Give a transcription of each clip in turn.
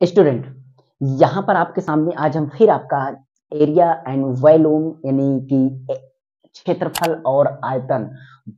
Student, यहाँ पर आपके सामने आज हम फिर आपका एरिया एंड वैल्यूम यानी कि क्षेत्रफल और आयतन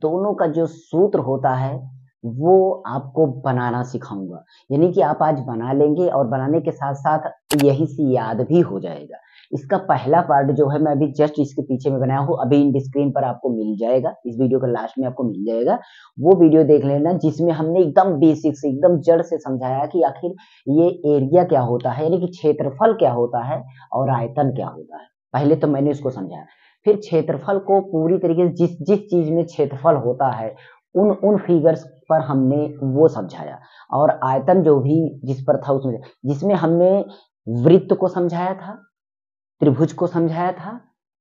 दोनों का जो सूत्र होता है, वो आपको बनाना सिखाऊँगा। यानी कि आप आज बना लेंगे और बनाने के साथ साथ यही से याद भी हो जाएगा। इसका पहला पार्ट जो है, मैं अभी जस्ट इसके पीछे में बनाया हूँ। अभी इन स्क्रीन पर आपको मिल जाएगा। इस वीडियो का लास्ट में आपको मिल जाएगा। वो वीडियो देख लेना, जिसमें हमने एकदम बेसिक से, एकदम जड़ से समझाया कि आखिर ये एरिया क्या होता है, यानी कि क्षेत्रफल क्या होता है और आयतन क्या होता है। पहले तो मैंने इसको समझाया। फिर क्षेत्रफल को पूरी तरीके से, जिस जिस चीज़ में क्षेत्रफल होता है, उन उन फिगर्स पर हमने वो समझाया। और आयतन जो भी, जिस पर था, उसमें, जिसमें हमने वृत्त को समझाया था त्रिभुज को समझाया था,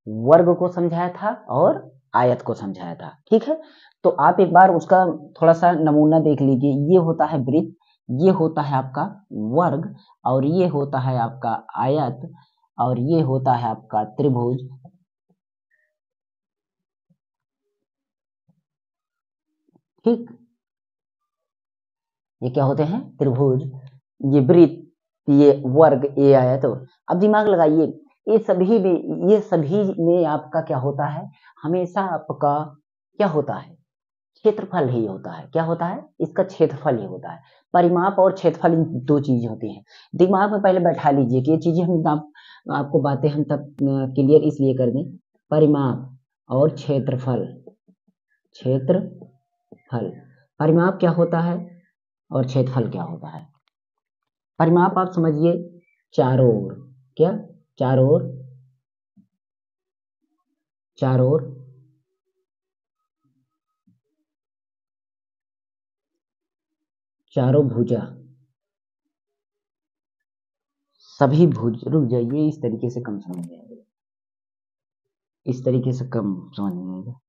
वर्ग को समझाया था और आयत को समझाया था। ठीक है? तो आप एक बार उसका थोड़ा सा नमूना देख लीजिए। ये होता है वृत्त, ये होता है आपका वर्ग, और ये होता है आपका आयत, और ये होता है आपका त्रिभुज। ठीक? ये क्या होते हैं? त्रिभुज। ये वृत्त, ये वर्ग, ये आयत। अब दिमाग लगाइए। ये सभी में ये सभी में आपका क्या होता है? हमेशा आपका क्या होता है? क्षेत्रफल ही होता है। क्या होता है? इसका क्षेत्रफल ही होता है। परिमाप और क्षेत्रफल दो चीज़ होती हैं। दिमाग में पहले बैठा लीजिए कि ये चीज़ें हम आप, आपको बातें हम तब क्लियर इसलिए कर दें। परिमाप और क्षेत्रफल। क्षेत्रफल। परिमाप क्या होता है और क्षेत्रफल क्या होता है? परिमाप आप समझिए चारों ओर। क्या? चारों ओर चारों ओर चारों भुजा। सभी भुज, रुक जाइए इस तरीके से कम समझ में आएगा। इस तरीके से कम समझ में आएगा।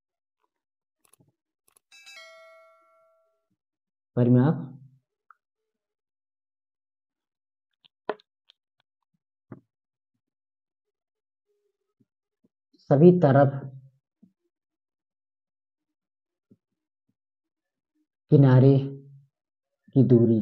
परिमाप? सभी तरफ़ किनारे की दूरी।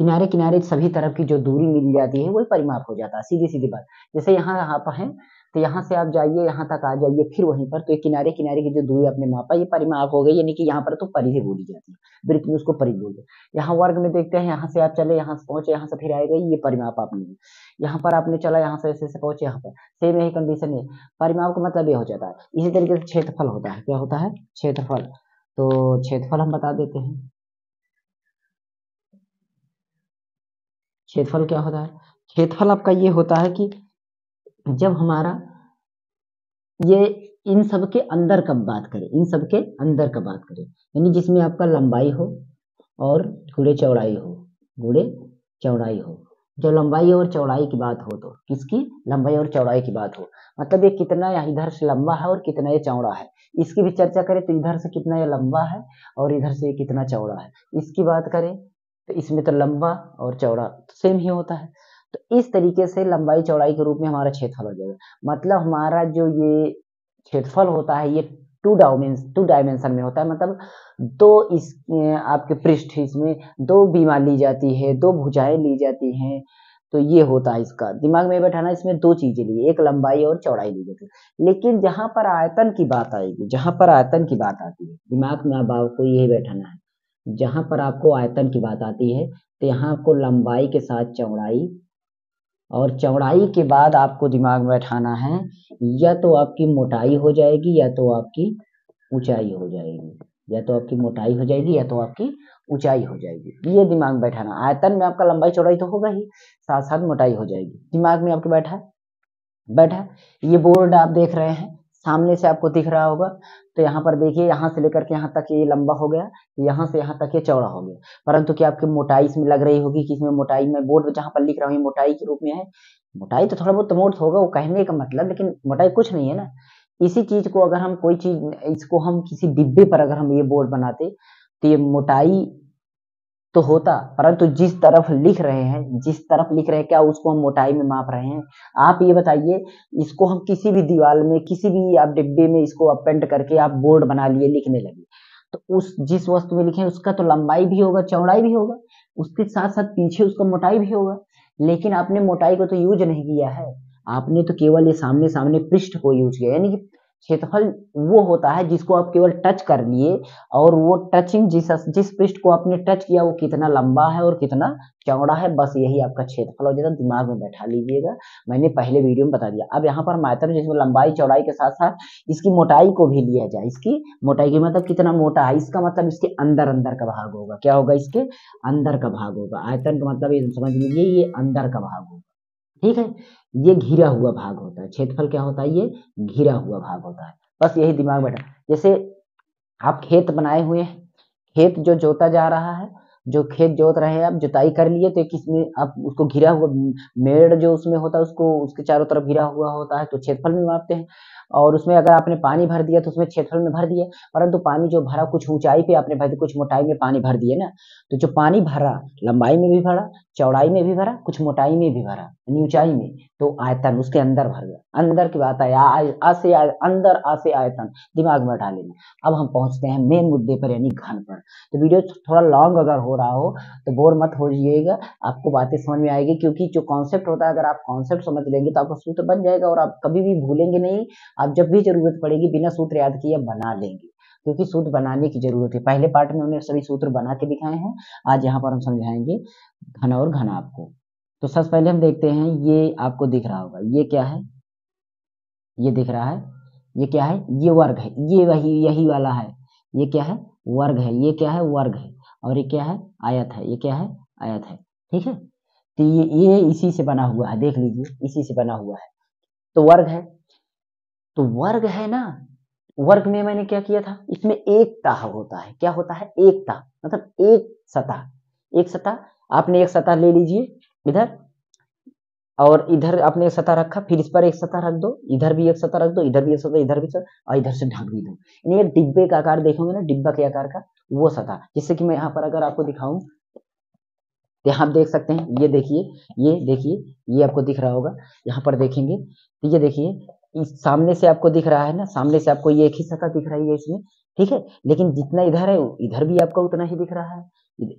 किनारे किनारे सभी तरफ़ की जो दूरी मिल जाती है, वही परिमाप हो जाता है। सीधी सीधी बात। जैसे यहाँ आप है तो यहाँ से आप जाइए, यहाँ तक आ जाइए, फिर वहीं पर तो ये किनारे किनारे की जो दूरी आपने मापा, ये परिमाप हो गई, यानी कि यहाँ पर तो परिधि बोली जाती है, वृत्त में उसको परिधि बोलते हैं। यहाँ वर्ग में देखते हैं, यहाँ से आप चले, यहाँ से पहुँचे, यहाँ से फिर आएगा ये परिमाप आपने यहाँ पर आपने चला, यहाँ से ऐसे पहुँचे, यहाँ पर। सेम यही कंडीशन है। परिमाप का मतलब ये हो जाता है। इसी तरीके से क्षेत्रफल होता है। क्या होता है? क्षेत्रफल। तो क्षेत्रफल हम बता देते हैं। क्षेत्रफल क्या होता है? क्षेत्रफल आपका ये होता है कि जब हमारा ये इन सब के अंदर कब बात करें, इन सब के अंदर का बात करें? यानी जिसमें आपका लंबाई हो और गुड़े चौड़ाई हो, गुड़े चौड़ाई हो। जब लंबाई और चौड़ाई की बात हो तो किसकी? लंबाई और चौड़ाई की बात हो। मतलब ये कितना इधर से लंबा है और कितना ये चौड़ा है। इसकी भी चर्चा करें तो इधर से कितना ये लंबा है और इधर से कितना चौड़ा है। इसकी बात करें तो इसमें तो लंबा और चौड़ा सेम ही होता है। तो इस तरीके से लंबाई चौड़ाई के रूप में हमारा क्षेत्रफल हो जाएगा। मतलब हमारा जो ये क्षेत्रफल होता है, ये टू डायमेंस टू डायमेंशन में होता है। मतलब दो इस, आपके पृष्ठ इसमें दो बीमा ली जाती है, दो भुजाएँ ली जाती हैं तो ये होता है इसका। दिमाग में बैठाना, इसमें दो चीज़ें ली, एक लंबाई और चौड़ाई ली जाती है। लेकिन जहाँ पर आयतन की बात आएगी, जहाँ पर आयतन की बात आती है, दिमाग में अब आपको यही बैठाना है, जहाँ पर आपको आयतन की बात आती है तो यहाँ आपको लंबाई के साथ चौड़ाई और चौड़ाई के बाद आपको दिमाग में बैठाना है, या तो आपकी मोटाई हो जाएगी, या तो आपकी ऊंचाई हो जाएगी। या तो आपकी मोटाई हो जाएगी, या तो आपकी ऊंचाई हो जाएगी। ये दिमाग में बैठाना। आयतन में आपका लंबाई चौड़ाई तो होगा ही साथ साथ मोटाई हो जाएगी। दिमाग में आपके बैठा? बैठा? ये बोर्ड आप देख रहे हैं। सामने से आपको दिख रहा होगा। तो यहाँ पर देखिए, यहाँ से लेकर के यहाँ तक ये लंबा हो गया, यहाँ से यहाँ तक ये चौड़ा हो गया। परंतु क्या आपकी मोटाई इसमें लग रही होगी कि इसमें मोटाई में बोर्ड जहाँ पर लिख रहा हूँ मोटाई के रूप में है। मोटाई तो थोड़ा बहुत मोट होगा, वो कहने का मतलब लेकिन मोटाई कुछ नहीं है ना। इसी चीज़ को अगर हम कोई चीज़, इसको हम किसी डिब्बे पर अगर हम ये बोर्ड बनाते तो ये मोटाई तो होता, परंतु जिस तरफ़ लिख रहे हैं, जिस तरफ़ लिख रहे हैं, क्या उसको हम मोटाई में माप रहे हैं? आप ये बताइए, इसको हम किसी भी दीवार में, किसी भी आप डिब्बे में इसको अपेंड करके आप बोर्ड बना लिए लिखने लगे। तो उस, जिस वस्तु में लिखे उसका तो लंबाई भी होगा, चौड़ाई भी होगा, उसके साथ साथ पीछे उसका मोटाई भी होगा। लेकिन आपने मोटाई को तो यूज़ नहीं किया है। आपने तो केवल ये सामने सामने पृष्ठ को यूज़ किया यानी कि क्षेत्रफल वो होता है जिसको आप केवल टच कर लिए और वो टचिंग जिस जिस पृष्ठ को आपने टच किया वो कितना लंबा है और कितना चौड़ा है, बस यही आपका क्षेत्रफल हो जाता दिमाग में बैठा लीजिएगा। मैंने पहले वीडियो में बता दिया। अब यहाँ पर मात्र जिसमें लंबाई, चौड़ाई के साथ साथ इसकी मोटाई को भी लिया जाए। इसकी मोटाई की मतलब कितना मोटा है? इसका मतलब इसके अंदर अंदर का भाग होगा। क्या होगा इसके? अंदर का भाग होगा। आयतन का मतलब ये समझ लीजिए, ये अंदर का भाग होगा। ठीक है? ये घिरा हुआ भाग होता है। क्षेत्रफल क्या होता है? ये घिरा हुआ भाग होता है। बस यही दिमाग बैठा जैसे आप खेत बनाए हुए हैं, खेत जो जोता जा रहा है, जो खेत जोत रहे हैं, आप जुताई कर लिए तो किसमें आप उसको घिरा हुआ, मेड़ जो उसमें होता है, उसको, उसके चारों तरफ़ घिरा हुआ होता है तो क्षेत्रफल में मापते हैं। और उसमें अगर आपने पानी भर दिया तो उसमें क्षेत्रफल में भर दिया परंतु पानी जो भरा कुछ ऊंचाई पे आपने भर दिया, कुछ मोटाई में पानी भर दिए ना तो जो पानी भरा, लंबाई में भी भरा, चौड़ाई में भी भरा, कुछ मोटाई में भी भरा यानी ऊंचाई में तो आयतन उसके अंदर भर गया। अंदर की बात है आ से अंदर आ से आयतन दिमाग में डाल लेना अब हम पहुँचते हैं मेन मुद्दे पर, यानी घन पर। तो वीडियो थोड़ा लॉन्ग अगर हो रहा हो तो बोर मत हो जाइएगा आपको बातें समझ में आएगी, क्योंकि जो कॉन्सेप्ट होता है, अगर आप कॉन्सेप्ट समझ लेंगे तो आपका सूत्र बन जाएगा, और आप कभी भी भूलेंगे नहीं, आप जब भी ज़रूरत पड़ेगी, बिना सूत्र याद किए बना लेंगे। क्योंकि सूत्र बनाने की ज़रूरत है। पहले पार्ट में हमने सभी सूत्र बना के दिखाए हैं, आज यहाँ पर हम समझाएँगे घन और घन आपको। तो सबसे पहले हम देखते हैं, ये आपको दिख रहा होगा। ये क्या है? ये दिख रहा है। ये क्या है? ये वर्ग है। ये वही, यही वाला है। ये क्या है? वर्ग है। ये क्या है? वर्ग है। और ये क्या है? आयत है। ये क्या है? आयत है। ठीक है? तो ये ये इसी से बना हुआ है। देख लीजिए, इसी से बना हुआ है। तो वर्ग है। तो वर्ग है ना? वर्ग में मैंने क्या किया था? इसमें एकता होता है। क्या होता है? एकता। मतलब एक सतह। एक सतह। आपने एक सतह ले लीजिए। इधर, और इधर आपने एक सतह रखा, फिर इस पर एक सतह रख दो, इधर भी एक सतह रख दो, इधर भी एक सतह, इधर भी सतह, और इधर से ढक भी दो। यानी एक डिब्बे का आकार देखेंगे ना, डिब्बा के आकार का, वो सतह, जिससे कि मैं यहाँ पर अगर आपको दिखाऊँ तो यहाँ आप देख सकते हैं, ये देखिए ये देखिए, ये आपको दिख रहा होगा, यहाँ पर देखेंगे तो ये देखिए सामने से आपको दिख रहा है ना, सामने से आपको ये एक ही सतह दिख रही है इसमें, ठीक है? लेकिन जितना इधर है, इधर भी आपका उतना ही दिख रहा है।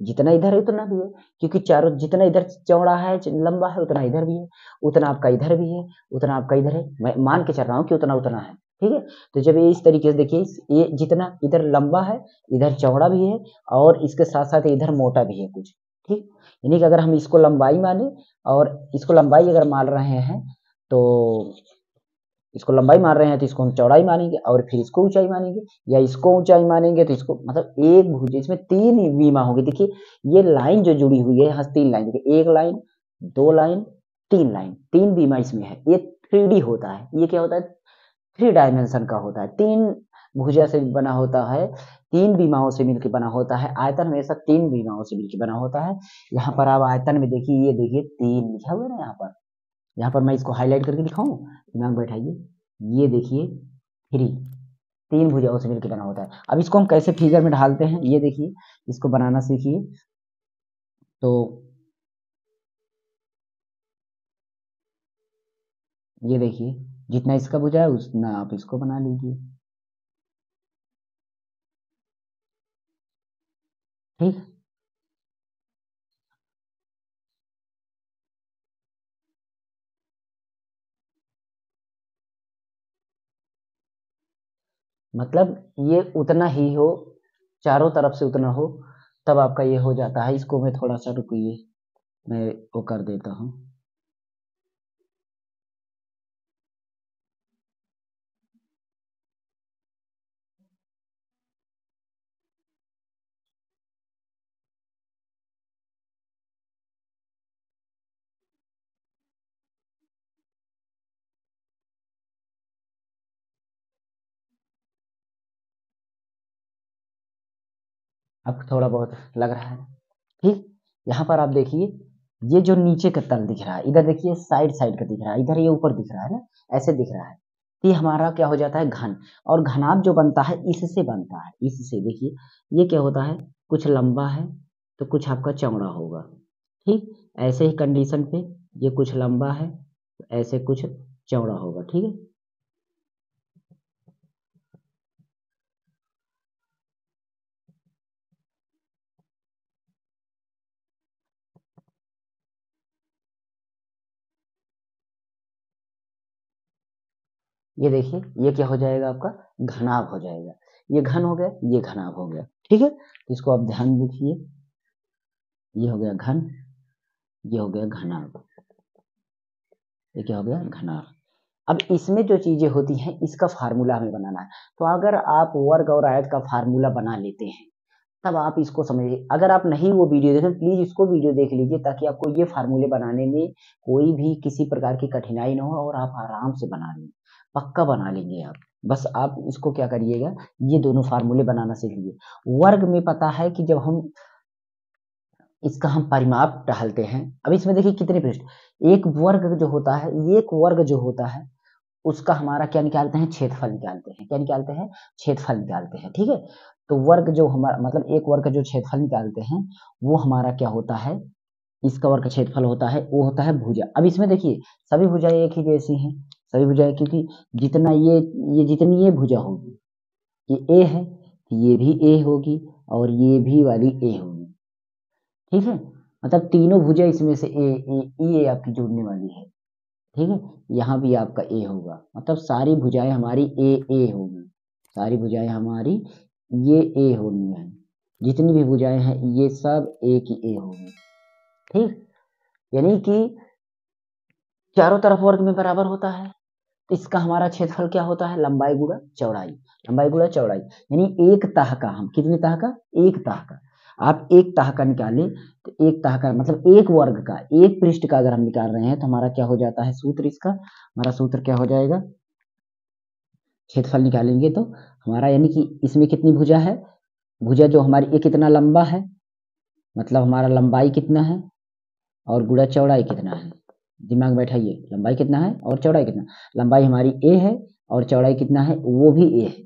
जितना इधर है, उतना भी है, क्योंकि चारों, जितना इधर चौड़ा है, लंबा है, उतना इधर भी है, उतना आपका इधर भी है, उतना आपका इधर है। मैं मान के चल रहा हूँ कि उतना उतना है, ठीक है? तो जब ये इस तरीके से देखिए, ये जितना इधर लंबा है, इधर चौड़ा भी है, और इसके साथ साथ इधर मोटा भी है कुछ, ठीक? यानी कि अगर हम इसको लंबाई माने, और इसको लंबाई अगर मान रहे हैं तो इसको लंबाई मान रहे हैं तो इसको हम चौड़ाई मानेंगे और फिर इसको ऊंचाई मानेंगे या इसको ऊंचाई मानेंगे तो इसको मतलब एक भुज, इसमें तीन बीमा होगी। देखिए, ये लाइन जो जुड़ी हुई है हंस तीन लाइन देखिए एक लाइन, दो लाइन, तीन लाइन, तीन बीमा इसमें है। ये थ्री होता है। ये क्या होता है? थ्री डायमेंशन का होता है। तीन भुजा से बना होता है, तीन बीमाओं से मिलकर बना होता है। आयतन हमेशा तीन बीमाओं से मिलकर बना होता है। यहाँ पर आप आयतन में देखिए, ये देखिए, तीन लिखा हुआ है यहाँ पर। यहाँ पर मैं इसको हाईलाइट करके दिखाऊँ, दिमाग बैठाइए। ये देखिए थ्री तीन भुजाओं से मिलकर बना होता है। अब इसको हम कैसे फिगर में ढालते हैं? ये देखिए, इसको बनाना सीखिए। तो ये देखिए, जितना इसका भुजा है, उतना आप इसको बना लीजिए। ठीक? मतलब ये उतना ही हो, चारों तरफ़ से उतना हो, तब आपका ये हो जाता है, इसको मैं थोड़ा सा रुकिए, मैं वो कर देता हूँ। आपको थोड़ा बहुत लग रहा है। ठीक? यहाँ पर आप देखिए, ये जो नीचे का तल दिख रहा है, इधर देखिए, साइड साइड का दिख रहा है, इधर ये ऊपर दिख रहा है ना, ऐसे दिख रहा है। ये हमारा क्या हो जाता है? घन। और घनाभ जो बनता है, इससे बनता है, इससे देखिए, ये क्या होता है? कुछ लंबा है तो कुछ आपका चौड़ा होगा। ठीक? ऐसे ही कंडीशन पे ये कुछ लंबा है तो ऐसे कुछ चौड़ा होगा। ठीक है? ये देखिए, ये क्या हो जाएगा आपका? घनाभ हो जाएगा। ये घन हो गया, ये घनाभ हो गया। ठीक है? तो इसको आप ध्यान देखिए ये हो गया घन, ये हो गया घनाभ। ये क्या हो गया? घनाभ। अब इसमें जो चीज़ें होती हैं, इसका फार्मूला हमें बनाना है। तो अगर आप वर्ग और आयत का फार्मूला बना लेते हैं, तब आप इसको समझिए। अगर आप नहीं वो वीडियो देखें प्लीज़ इसको वीडियो देख लीजिए, ताकि आपको ये फार्मूले बनाने में कोई भी किसी प्रकार की कठिनाई ना हो और आप आराम से बना लें। पक्का बना लेंगे आप। बस आप इसको क्या करिएगा, ये दोनों फार्मूले बनाना सीख लीजिए। वर्ग में पता है कि जब हम इसका हम परिमाप टहलते हैं, अब इसमें देखिए कितने पृष्ठ। एक वर्ग जो होता है, एक वर्ग जो होता है, उसका हमारा क्या निकालते हैं? क्षेत्रफल निकालते हैं। क्या निकालते हैं? क्षेत्रफल निकालते हैं, ठीक है? तो वर्ग जो हमारा मतलब एक वर्ग जो क्षेत्रफल निकालते हैं, वो हमारा क्या होता है? इसका वर्ग क्षेत्रफल होता है, वो होता है भुजा। अब इसमें देखिए, सभी भुजाएँ एक ही जैसी हैं। सभी भुजाएँ क्योंकि जितना ये ये जितनी ये भुजा होगी, ये ए है तो ये भी ए होगी और ये भी वाली ए होगी। ठीक है? मतलब तीनों भुजा इसमें से ए ए, ई, ए आपकी जुड़ने वाली है। ठीक है? यहाँ भी आपका ए होगा। मतलब सारी भुजाएँ हमारी ए ए होगी। सारी भुजाएँ हमारी ये ए होनी है। जितनी भी भुजाएँ हैं, ये सब ए की ए होगी। ठीक? यानी कि चारों तरफ़ वर्ग में बराबर होता है। तो इसका हमारा क्षेत्रफल क्या होता है? लंबाई गुड़ा चौड़ाई। लंबाई गुड़ा चौड़ाई, यानी एक तह का हम। कितने तह का? एक तह का। आप एक तह का निकालें तो एक तह का मतलब एक वर्ग का, एक पृष्ठ का अगर हम निकाल रहे हैं तो हमारा क्या हो जाता है सूत्र इसका? हमारा सूत्र क्या हो जाएगा? क्षेत्रफल निकालेंगे तो हमारा यानी कि इसमें कितनी भुजा है? भुजा जो हमारी, ये कितना लंबा है? मतलब हमारा लंबाई कितना है? और गुड़ा चौड़ाई कितना है? दिमाग बैठाइए लंबाई कितना है और चौड़ाई कितना? लंबाई हमारी ए है और चौड़ाई कितना है? वो भी ए है।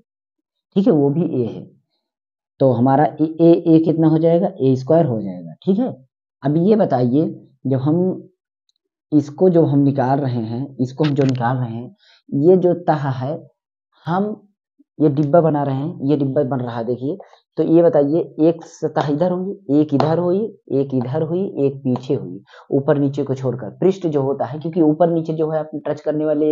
ठीक है? वो भी ए है। तो हमारा ए ए, कितना हो जाएगा? ए स्क्वायर हो जाएगा। ठीक है? अब ये बताइए जब हम इसको जो हम निकाल रहे हैं इसको हम जो निकाल रहे हैं ये जो तह है हम ये डिब्बा बना रहे हैं ये डिब्बा बन रहा है देखिए। तो ये बताइए, एक सतह इधर हुई एक इधर हुई एक इधर हुई एक पीछे हुई ऊपर नीचे को छोड़कर। पृष्ठ जो होता है, क्योंकि ऊपर नीचे जो है, आप टच करने वाले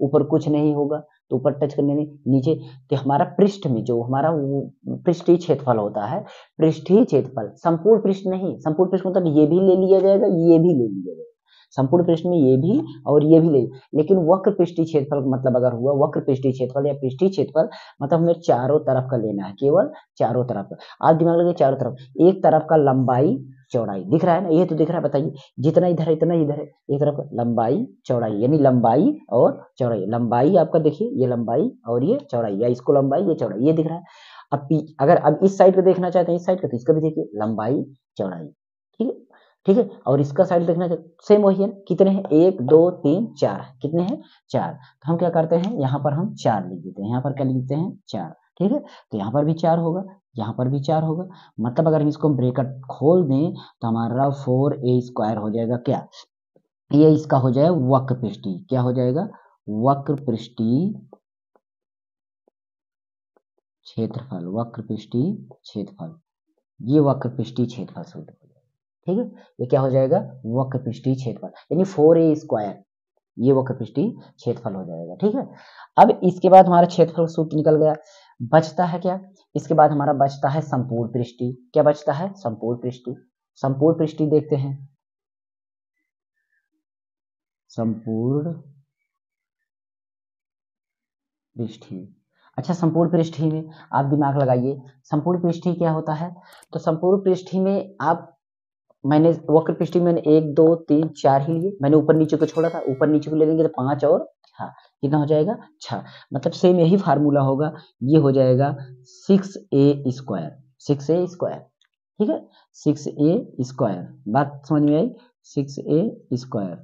ऊपर कुछ नहीं होगा तो ऊपर टच करने में नीचे तो हमारा पृष्ठ में जो, हमारा वो पृष्ठीय क्षेत्रफल होता है। पृष्ठीय क्षेत्रफल। संपूर्ण पृष्ठ नहीं। संपूर्ण पृष्ठ मतलब ये भी ले लिया जाएगा, ये भी ले लिया जाएगा। संपूर्ण पृष्ठ में ये भी और ये भी ले। लेकिन वक्र पृष्ठीय क्षेत्रफल मतलब अगर हुआ वक्र पृष्ठी क्षेत्रफल या पृष्ठीय क्षेत्रफल मतलब हमें चारों तरफ़ का लेना है, केवल चारों तरफ़। आप दिमाग लगे चारों तरफ़। एक तरफ़ का लंबाई चौड़ाई। दिख रहा है ना? ये तो दिख रहा है, बताइए। जितना इधर है, इतना इधर है। एक तरफ़ लंबाई चौड़ाई, यानी लंबाई और चौड़ाई। लंबाई आपका देखिए, ये लंबाई और ये चौड़ाई, या इसको लंबाई, ये चौड़ाई, ये दिख रहा है। अब अगर, अब इस साइड को देखना चाहते हैं, इस साइड का तो इसका भी देखिए, लंबाई चौड़ाई। ठीक है? ठीक है? और इसका साइड देखना सेम वही है कितने हैं? एक, दो, तीन, चार। कितने हैं? चार। तो हम क्या करते हैं? यहाँ पर हम चार लिख देते हैं। यहाँ पर क्या लिखते हैं? चार। ठीक है? तो यहाँ पर भी चार होगा, यहाँ पर भी चार होगा। मतलब अगर हम इसको ब्रेकट खोल दें तो हमारा फोर ए स्क्वायर हो जाएगा क्या? ये इसका हो जाए वक्र पृष्ठी क्या हो जाएगा? वक्र पृष्ठी क्षेत्रफल वक्र पृष्ठी क्षेत्रफल। ये वक्र पृष्ठी क्षेत्रफल सूत्र ठीक है? ये क्या हो जाएगा? वक्र पृष्ठीय क्षेत्रफल। यानी फोर ए स्क्वायर ये वक्र पृष्ठीय क्षेत्रफल हो जाएगा, ठीक है? अब इसके बाद हमारा क्षेत्रफल सूत्र निकल गया। बचता है क्या? इसके बाद हमारा बचता है संपूर्ण पृष्ठी क्या बचता है? संपूर्ण पृष्ठी संपूर्ण पृष्ठी देखते हैं। संपूर्ण पृष्ठी अच्छा संपूर्ण पृष्ठी में आप दिमाग लगाइए। संपूर्ण पृष्ठी क्या होता है? तो संपूर्ण पृष्ठी में आप मैंने वक्र पृष्ठी मैंने एक, दो, तीन, चार ही लिए। मैंने ऊपर नीचे को छोड़ा था, ऊपर नीचे को ले लेंगे तो पाँच और छह कितना हो जाएगा? छह। मतलब सेम यही फार्मूला होगा। ये हो जाएगा six A square six A square ठीक है? सिक्स ए स्क्वायर बात समझ में आई? सिक्स ए स्क्वायर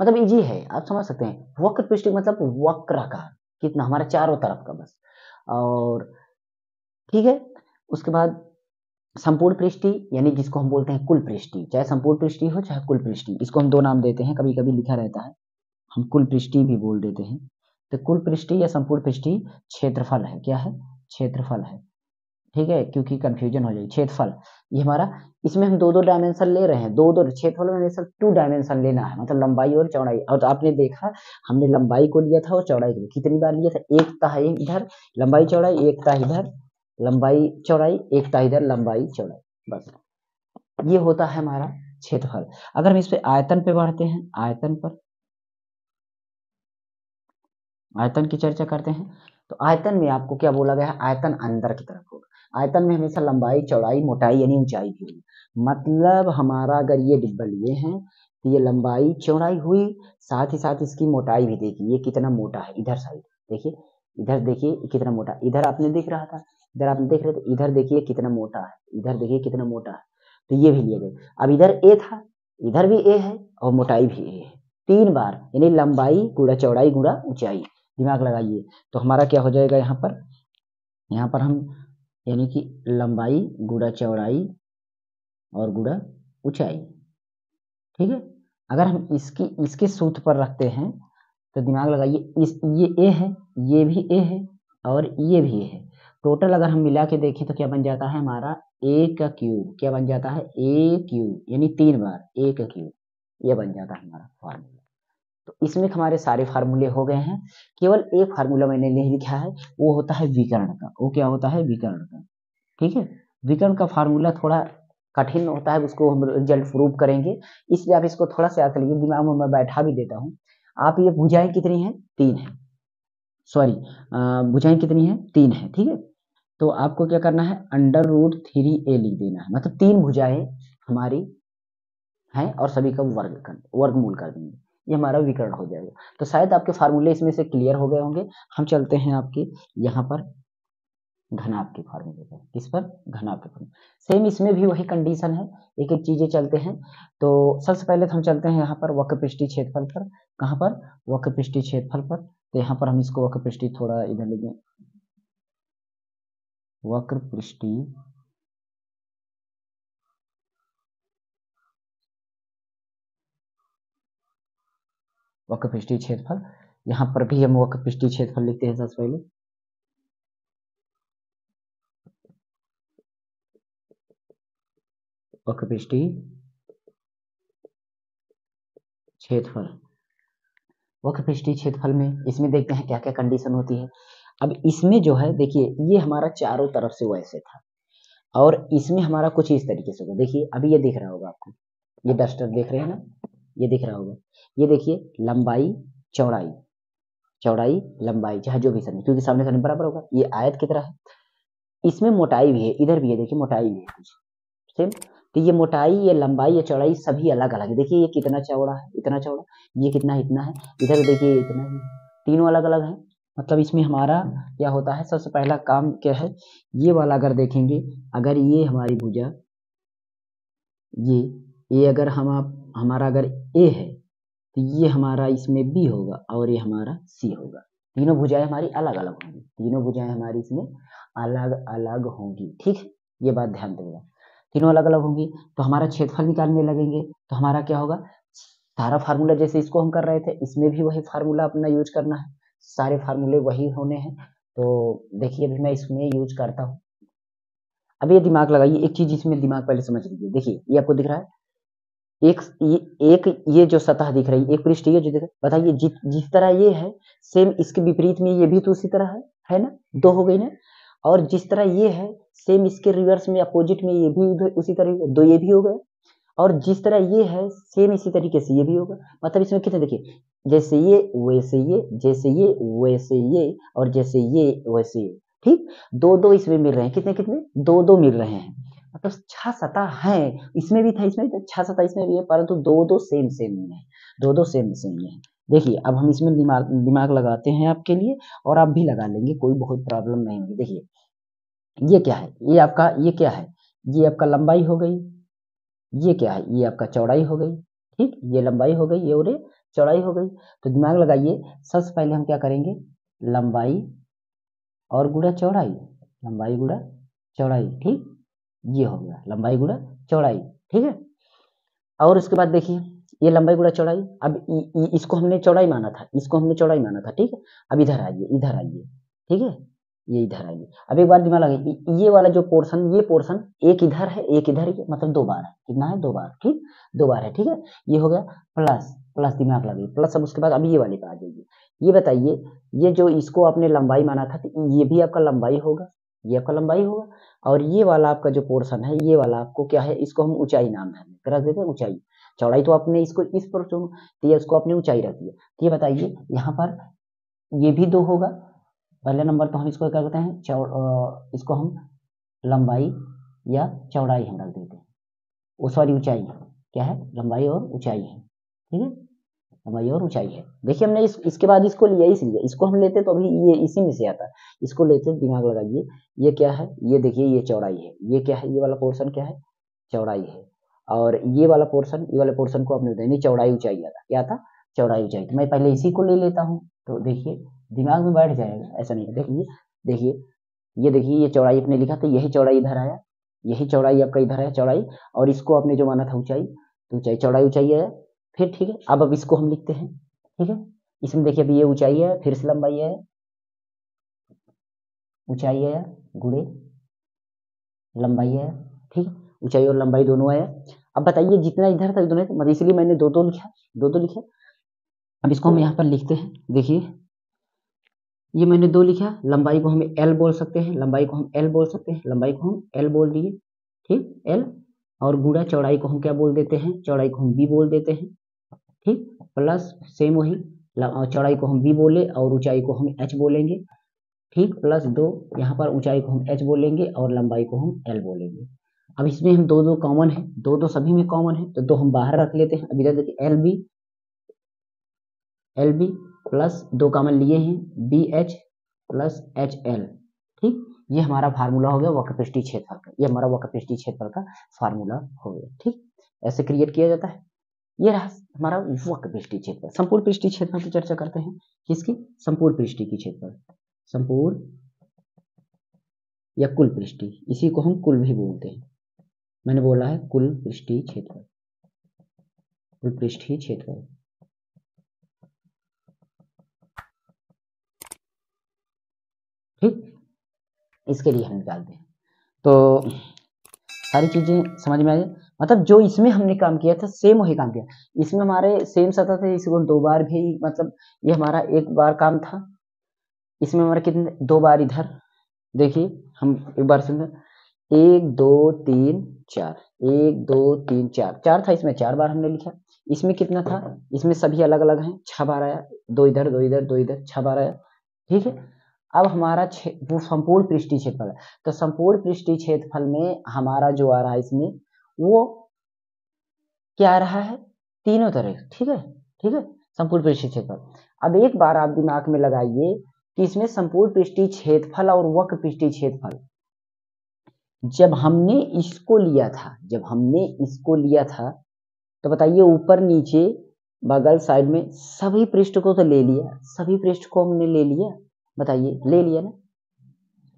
मतलब इजी है। आप समझ सकते हैं। वक्र पृष्ठ मतलब वक्र का। कितना? हमारा चारों तरफ़ का बस। और ठीक है? उसके बाद संपूर्ण पृष्ठी यानी जिसको हम बोलते हैं कुल पृष्ठी चाहे संपूर्ण पृष्ठी हो, चाहे कुल पृष्ठी इसको हम दो नाम देते हैं कभी कभी लिखा रहता है। हम कुल पृष्ठी भी बोल देते हैं। तो कुल पृष्ठी या संपूर्ण पृष्ठी क्षेत्रफल है। क्या है? क्षेत्रफल है। ठीक है? क्योंकि कंफ्यूजन हो जाएगी। क्षेत्रफल। ये हमारा, इसमें हम दो दो डायमेंशन ले रहे हैं। दो दो क्षेत्रफल में हमेशा टू डायमेंशन लेना है। मतलब लंबाई और चौड़ाई। और तो आपने देखा, हमने लंबाई को लिया था और चौड़ाई को कितनी बार लिया था? एक था इधर, लंबाई चौड़ाई, एक था इधर। लंबाई चौड़ाई, एक इधर लंबाई चौड़ाई, बस। ये होता है हमारा क्षेत्रफल। अगर हम इस पे आयतन पे बढ़ते हैं, आयतन पर, आयतन की चर्चा करते हैं तो आयतन में आपको क्या बोला गया है? आयतन अंदर की तरफ़ होगा। आयतन में हमेशा लंबाई, चौड़ाई, मोटाई यानी ऊंचाई भी होगी। मतलब हमारा अगर ये डिब्बा लिए हैं तो ये लंबाई, चौड़ाई हुई, साथ ही साथ इसकी मोटाई भी देखिए, ये कितना मोटा है, इधर साइड। देखिए इधर देखिए कितना मोटा, इधर आपने देख रहा था, इधर आपने देख रहे थे, इधर देखिए कितना मोटा है, इधर देखिए कितना मोटा है तो ये भी लिया जाए अब इधर ए था, इधर भी ए है और मोटाई भी ए है। तीन बार, यानी लंबाई गुड़ा चौड़ाई गुड़ा ऊंचाई। दिमाग लगाइए तो हमारा क्या हो जाएगा यहाँ पर? यहाँ पर हम, यानी कि लंबाई गुड़ा चौड़ाई और गुड़ा ऊंचाई। ठीक है? अगर हम इसकी, इसके सूत्र पर रखते हैं तो दिमाग लगाइए, इस, ये ए है, ये भी ए है और ये भी ए है। टोटल अगर हम मिला के देखें तो क्या बन जाता है हमारा ए का क्यूब क्या बन जाता है? ए क्यूब यानी तीन बार ए का क्यूब ये बन जाता है हमारा फार्मूला तो इसमें हमारे सारे फार्मूले हो गए हैं। केवल एक फार्मूला मैंने नहीं लिखा है, वो होता है विकर्ण का, वो क्या होता है? विकर्ण का, ठीक है? विकर्ण का फार्मूला थोड़ा कठिन होता है, उसको हम रिज़ल्ट प्रूव करेंगे। इसलिए आप इसको थोड़ा सा याद कर लीजिए दिमाग में मैं बैठा भी देता हूँ। आप ये भुजाएँ कितनी है? तीन है। सॉरी भुजाएँ कितनी है? तीन है, ठीक है? तो आपको क्या करना है? अंडर रूट थ्री ए लिख देना है। मतलब तीन भुजाएँ हमारी हैं और सभी का वर्ग कर, वर्गमूल कर देंगे। ये हमारा विकर्ण हो जाएगा। तो शायद आपके फार्मूले इसमें से क्लियर हो गए होंगे। हम चलते हैं आपके यहाँ पर। घनाभ के फार्मूले पर किस पर? घनाभ के फार्मूले सेम इसमें भी वही कंडीशन है। एक एक चीज़ें चलते हैं। तो सबसे पहले तो हम चलते हैं यहाँ पर वक्र पृष्ठी क्षेत्रफल पर। कहाँ पर? वक्र पृष्ठी क्षेत्रफल पर। तो यहाँ पर हम इसको वक्र पृष्ठी थोड़ा इधर ले वक्र पृष्ठी वक्र पृष्ठी क्षेत्रफल। यहाँ पर भी हम वक्र पृष्ठी क्षेत्रफल लिखते हैं सबसे पहले। पृष्ठी क्षेत्रफल। पृष्ठी क्षेत्रफल में, इसमें देखते हैं क्या क्या कंडीशन होती है। अब इसमें जो है, देखिए, ये हमारा चारों तरफ़ से वैसे था। और इसमें हमारा कुछ इस तरीके से होगा। देखिए, अभी ये दिख रहा होगा आपको। ये डस्टर देख रहे हैं ना? ये दिख रहा होगा। ये देखिए, लंबाई, चौड़ाई। चौड़ाई, लंबाई, चाहे जो भी सर क्योंकि सामने सामने बराबर होगा। ये आयत की तरह है? इसमें मोटाई भी है, इधर भी है, देखिए, मोटाई भी है। कुछ सेम? तो ये मोटाई, ये लंबाई, ये चौड़ाई सभी अलग अलग है। देखिए ये कितना चौड़ा है, इतना चौड़ा ये कितना इतना है, इधर देखिए इतना है। तीनों अलग अलग है। मतलब इसमें हमारा क्या होता है, सबसे पहला काम क्या है, ये वाला अगर देखेंगे, अगर ये हमारी भुजा, ये ये अगर हम आप, हमारा अगर ए है तो ये हमारा इसमें बी होगा और ये हमारा सी होगा। तीनों भुजाएँ हमारी अलग अलग होंगी। तीनों भुजाएँ हमारी इसमें अलग अलग होंगी। ठीक? ये बात ध्यान देगा। तीनों अलग अलग होंगी तो हमारा क्षेत्रफल निकालने लगेंगे। तो हमारा क्या होगा? सारा फार्मूला जैसे इसको हम कर रहे थे, इसमें भी वही फार्मूला अपना यूज़ करना है। सारे फार्मूले वही होने हैं। तो देखिए, अभी मैं इसमें यूज़ करता हूँ। अब ये दिमाग लगाइए, एक चीज़ इसमें दिमाग पहले समझ लीजिए। देखिए, ये आपको दिख रहा है? एक, ये एक, ये जो सतह दिख रही है, एक पृष्ठ ये जो दिख रहा है, बताइए जिस जिस तरह ये है, सेम इसके विपरीत में ये भी तो उसी तरह है है ना? दो हो गई ना? और जिस तरह ये है सेम इसके रिवर्स में अपोजिट में ये भी उसी तरह, दो ये भी हो गए। और जिस तरह ये है सेम इसी तरीके से ये भी होगा। मतलब इसमें कितने, देखिए, जैसे ये, वैसे ये, जैसे ये, वैसे ये, और जैसे ये, वैसे ये। ठीक? दो दो इसमें मिल रहे हैं। कितने कितने? दो दो मिल रहे हैं। मतलब छह सतह है। इसमें भी था, इसमें भी छह सतह इसमें भी है, परंतु दो दो सेम सेम ही है। दो दो सेम सेम ही है। देखिए, अब हम इसमें दिमाग दिमाग लगाते हैं आपके लिए, और आप भी लगा लेंगे, कोई बहुत प्रॉब्लम नहीं होगी देखिए ये क्या है? ये आपका ये क्या है? ये आपका लंबाई हो गई ये क्या है? ये आपका चौड़ाई हो गई ठीक? ये लंबाई हो गई ये और चौड़ाई हो गई। तो दिमाग लगाइए सबसे पहले हम क्या करेंगे? लंबाई और गुड़ा चौड़ाई। लंबाई गुड़ा चौड़ाई ठीक? ये हो गया लंबाई गुड़ा चौड़ाई ठीक है? और उसके बाद देखिए ये लंबाई गुड़ा चौड़ाई अब इ, इ, इसको हमने चौड़ाई माना था इसको हमने चौड़ाई माना था ठीक है? अब इधर आइए इधर आइए ठीक है? ये इधर आएगी। अब एक बार दिमाग लगे ये वाला जो पोर्शन ये पोर्शन एक इधर है, एक इधर है मतलब दो बार है। कितना है? दो बार, ठीक? दो बार है, ठीक है? ये हो गया प्लस प्लस दिमाग लगे प्लस अब उसके बाद अब ये वाले पे आ जाइए। ये बताइए, ये जो इसको आपने लंबाई माना था तो ये भी आपका लंबाई होगा, ये आपका लंबाई होगा, और ये वाला आपका जो पोर्शन है, ये वाला आपको क्या है? इसको हम ऊंचाई नाम है रख देते हैं ऊंचाई। चौड़ाई तो आपने इसको, इस पर तो ये उसको अपनी ऊंचाई रख दिया तो ये बताइए, यहाँ पर ये भी दो होगा पहले नंबर तो हम इसको क्या कहते हैं? इसको हम लंबाई या चौड़ाई हम रख देते हैं। वो सॉरी, ऊंचाई। क्या है? लंबाई और ऊंचाई है। ठीक है? लंबाई और ऊंचाई है। देखिए, हमने इस, इसके बाद इसको लिया इसलिए इसको हम लेते तो अभी ये इसी में से आता। इसको लेते, दिमाग लगाइए। ये क्या है? ये देखिए, ये चौड़ाई है। ये क्या है? ये वाला पोर्सन क्या है? चौड़ाई है। और ये वाला पोर्सन ये वाले पोर्सन को आपने चौड़ाई, ऊंचाई आता। क्या था चौड़ाई, ऊंचाई। तो मैं पहले इसी को ले लेता हूँ। तो देखिए दिमाग में बैठ जाएगा, ऐसा नहीं है। देखिए देखिए, ये देखिए, ये चौड़ाई अपने लिखा तो यही चौड़ाई इधर आया, यही चौड़ाई आपका इधर है चौड़ाई, और इसको आपने जो माना था ऊंचाई तो ऊंचाई, चौड़ाई, ऊंचाई आया। फिर ठीक है, अब अब इसको हम लिखते हैं, ठीक है? इसमें देखिए, अभी ये ऊंचाई है, फिर से लंबाई है। ऊंचाई है गुड़े, लंबाई है ठीक है? ऊंचाई और लंबाई दोनों आया। अब बताइए, जितना इधर था दोनों मतलब इसलिए मैंने दो दो लिखा दो दो लिखा। अब इसको हम यहाँ पर लिखते हैं, देखिए। ये मैंने दो लिखा, लंबाई को हम एल बोल सकते हैं, लंबाई को हम एल बोल सकते हैं, लंबाई को हम एल बोल दिए, ठीक एल और गुड़ा चौड़ाई को हम क्या बोल देते हैं, चौड़ाई को हम बी बोल देते हैं, ठीक प्लस सेम वही चौड़ाई को हम बी बोले, और ऊंचाई को हम एच बोलेंगे, ठीक प्लस दो, यहाँ पर ऊंचाई को हम एच बोलेंगे, और लंबाई को हम एल बोलेंगे। अब इसमें हम दो दो कॉमन है, दो दो सभी में कॉमन है तो दो हम बाहर रख लेते हैं, अब इधर देखिए L B L B plus दो कॉमन लिए हैं B H plus H L ठीक? ये हमारा फार्मूला हो गया वक्रपृष्ठीय क्षेत्रफल का। ये हमारा वक्रपृष्ठीय क्षेत्रफल का फार्मूला हो गया। ठीक? ऐसे क्रिएट किया जाता है। ये रहा हमारा वक्रपृष्ठीय क्षेत्रफल। संपूर्ण पृष्ठीय क्षेत्रफल की चर्चा करते हैं। किसकी? संपूर्ण पृष्ठीय की क्षेत्रफल। संपूर्ण या कुल पृष्ठी इसी को हम कुल भी बोलते हैं। मैंने बोला है कुल पृष्ठीय क्षेत्र कुल पृष्ठीय क्षेत्र ठीक? इसके लिए हम निकालते हैं। तो सारी चीज़ें समझ में आ जाए मतलब जो इसमें हमने काम किया था सेम वही काम किया। इसमें हमारे सेम सतह थे, इसको दो बार भी मतलब ये हमारा एक बार काम था। इसमें हमारे कितने, दो बार इधर। देखिए, हम एक बार सुन एक, दो, तीन, चार। एक, दो, तीन, चार। चार था इसमें, चार बार हमने लिखा। इसमें कितना था? इसमें सभी अलग अलग हैं। छह बार आया। दो इधर दो इधर दो इधर, छह बार आया। ठीक है? अब हमारा वो संपूर्ण पृष्ठी क्षेत्रफल है। तो संपूर्ण पृष्ठीय क्षेत्रफल में हमारा जो आ रहा है इसमें, वो क्या आ रहा है? तीनों तरह, ठीक है? ठीक है? संपूर्ण पृष्ठी क्षेत्रफल। अब एक बार आप दिमाग में लगाइए कि इसमें संपूर्ण पृष्ठी क्षेत्रफल और वक्र पृष्ठी क्षेत्रफल, जब हमने इसको लिया था, जब हमने इसको लिया था तो बताइए ऊपर नीचे, बगल साइड में, सभी पृष्ठ को तो ले लिया, सभी पृष्ठ को हमने ले लिया। बताइए, ले लिया ना?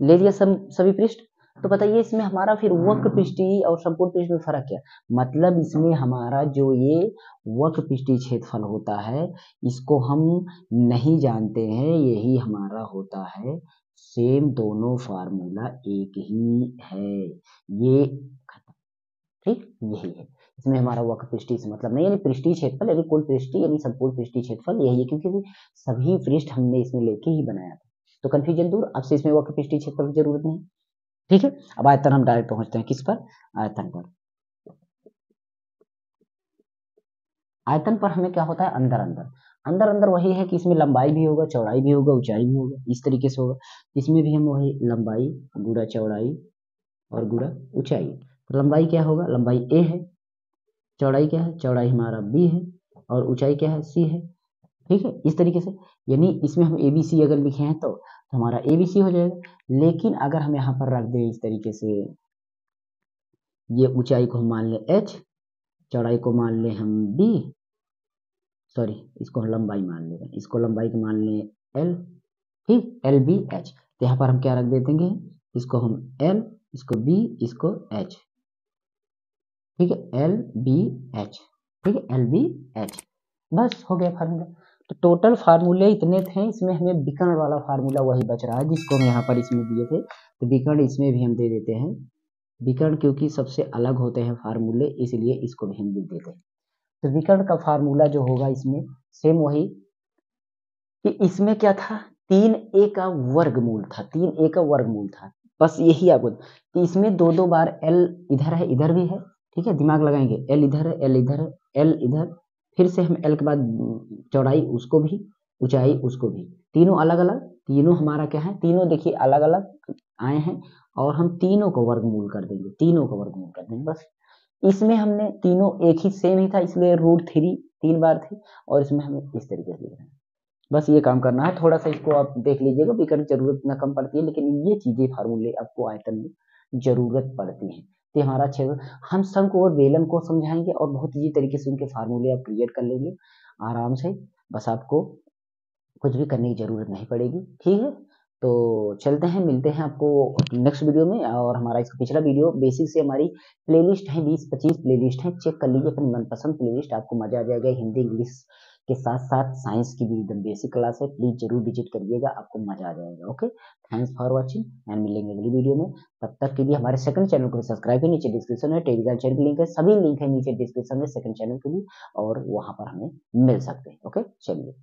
ले लिया सब सभी पृष्ठ? तो बताइए, इसमें हमारा फिर वक्र पृष्ठी और संपूर्ण पृष्ठ में फ़र्क क्या? मतलब इसमें हमारा जो ये वक्र पृष्ठी क्षेत्रफल होता है, इसको हम नहीं जानते हैं, यही हमारा होता है। सेम दोनों फार्मूला एक ही है। ये खत्म ठीक, यही है। इसमें हमारा वक्र पृष्ठी से मतलब नहीं, यानी पृष्ठी क्षेत्रफल, यानी कुल पृष्ठी, यानी संपूर्ण पृष्ठी क्षेत्रफल, यही है, क्योंकि सभी पृष्ठ हमने इसमें लेके ही बनाया था। तो कंफ्यूजन दूर। अब से इसमें वक्र पृष्ठी क्षेत्रफल की ज़रूरत नहीं। ठीक है? अब आयतन हम डायरेक्ट पहुँचते हैं। किस पर? आयतन पर। आयतन पर हमें क्या होता है? अंदर अंदर। अंदर अंदर वही है कि इसमें लंबाई भी होगा चौड़ाई भी होगा ऊंचाई भी होगा। इस तरीके से होगा। इसमें भी हम वही लंबाई गुड़ा चौड़ाई और गुड़ा ऊंचाई। तो लंबाई क्या होगा? लंबाई ए है। चौड़ाई क्या है? चौड़ाई हमारा बी है और ऊंचाई क्या है? सी है। ठीक है? इस तरीके से। यानी इसमें हम ए बी सी अगर लिखे हैं तो, तो हमारा ए बी सी हो जाएगा। लेकिन अगर हम यहाँ पर रख दें इस तरीके से, ये ऊंचाई को हम मान लें एच चौड़ाई को मान लें हम बी सॉरी इसको हम लंबाई मान लें। इसको लंबाई को मान लें एल ठीक एल बी एच तो यहाँ पर हम क्या रख देते इसको हम एल इसको बी इसको एच ठीक है एल बी एच ठीक है एल बी एच बस, हो गया फार्मूला तो टोटल फार्मूले इतने थे, इसमें हमें विकर्ण वाला फार्मूला वही बच रहा है, जिसको हम यहाँ पर इसमें दिए थे। तो विकर्ण इसमें भी हम दे देते हैं। विकर्ण क्योंकि सबसे अलग होते हैं फार्मूले इसलिए इसको भी हम लिख देते हैं। तो विकर्ण का फार्मूला जो होगा इसमें सेम वही कि इसमें क्या था? तीन ए का वर्गमूल था, तीन ए का वर्गमूल था। बस यही आपको तो इसमें दो दो बार एल इधर है, इधर भी है, ठीक है? दिमाग लगाएँगे एल इधर है एल इधर है एल इधर फिर से हम एल के बाद चौड़ाई उसको भी, ऊंचाई उसको भी। तीनों अलग अलग तीनों हमारा क्या है? तीनों देखिए अलग अलग आए हैं और हम तीनों को वर्गमूल कर देंगे, तीनों को वर्गमूल कर देंगे, बस। इसमें हमने तीनों एक ही सेम ही था, इसलिए रूट थ्री तीन बार थी और इसमें हमें इस तरीके से लिख रहे हैं। बस ये काम करना है, थोड़ा सा इसको आप देख लीजिएगा बिकर ज़रूरत ना कम पड़ती है, लेकिन ये चीज़ें फार्मूले आपको आयतन में ज़रूरत पड़ती है। तो हमारा अच्छे हम शंख और बेलन को समझाएँगे और बहुत इजी तरीके से उनके फार्मूले आप क्रिएट कर लेंगे। आराम से। बस आपको कुछ भी करने की ज़रूरत नहीं पड़ेगी। ठीक है? तो चलते हैं, मिलते हैं आपको नेक्स्ट वीडियो में और हमारा इसका पिछला वीडियो बेसिक से हमारी प्लेलिस्ट है, बीस पच्चीस प्लेलिस्ट है। चेक कर लीजिए, अपनी मनपसंद प्लेलिस्ट आपको मज़ा आ जाएगा। हिंदी इंग्लिश के साथ साथ साइंस की भी एकदम बेसिक क्लास है। प्लीज़ ज़रूर विज़िट करिएगा, आपको मज़ा आ जाएगा okay thanks for watching and मिलेंगे अगली वीडियो में। तब तक के लिए हमारे सेकंड चैनल को सब्सक्राइब है नीचे डिस्क्रिप्शन में टेलीग्राम चैनल की लिंक है, सभी लिंक है नीचे डिस्क्रिप्शन में सेकंड चैनल के लिए और वहाँ पर हमें मिल सकते हैं ओके चलिए।